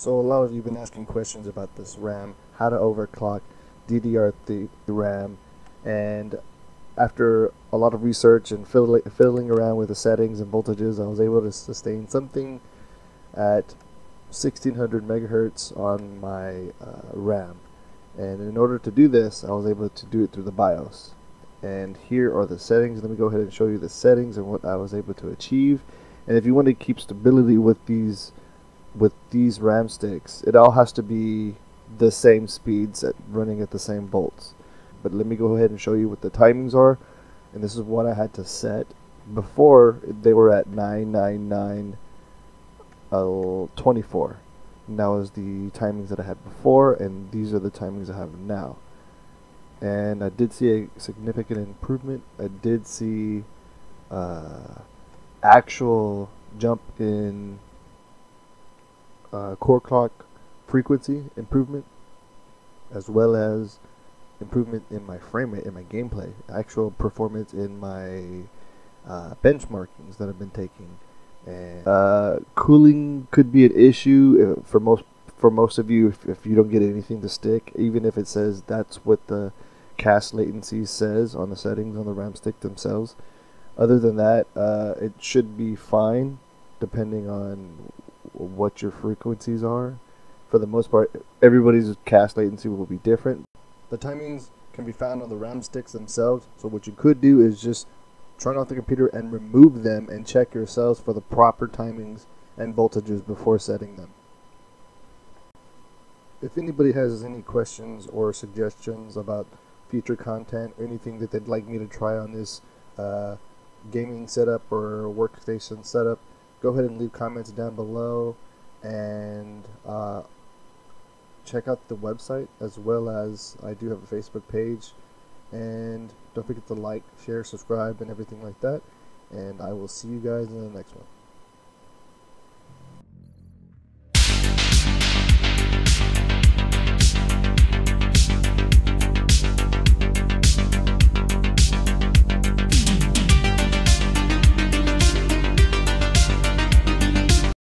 So a lot of you have been asking questions about this RAM, how to overclock DDR3 RAM, and after a lot of research and fiddling, fiddling around with the settings and voltages, I was able to sustain something at 1600 megahertz on my uh, RAM. And in order to do this, I was able to do it through the BIOS. And here are the settings. Let me go ahead and show you the settings and what I was able to achieve. And if you want to keep stability with these with these RAM sticks, it all has to be the same speeds at running at the same volts. But let me go ahead and show you what the timings are. And this is what I had to set. Before, they were at 999 uh, 24. And that was the timings that I had before, and these are the timings I have now. And I did see a significant improvement. I did see uh, actual jump in uh, core clock frequency improvement, as well as improvement in my frame rate, in my gameplay, actual performance in my uh, benchmarkings that I've been taking. And uh, cooling could be an issue uh, for most for most of you if, if you don't get anything to stick, even if it says that's what the CAS latency says on the settings on the RAM stick themselves. Other than that, uh, it should be fine, depending on what your frequencies are. For the most part, everybody's CAS latency will be different. The timings can be found on the RAM sticks themselves. So what you could do is just turn off the computer and remove them and check yourselves for the proper timings and voltages before setting them. If anybody has any questions or suggestions about future content or anything that they'd like me to try on this uh, gaming setup or workstation setup, go ahead and leave comments down below and uh, check out the website as well as I do have a Facebook page and don't forget to like, share, subscribe and everything like that and I will see you guys in the next one.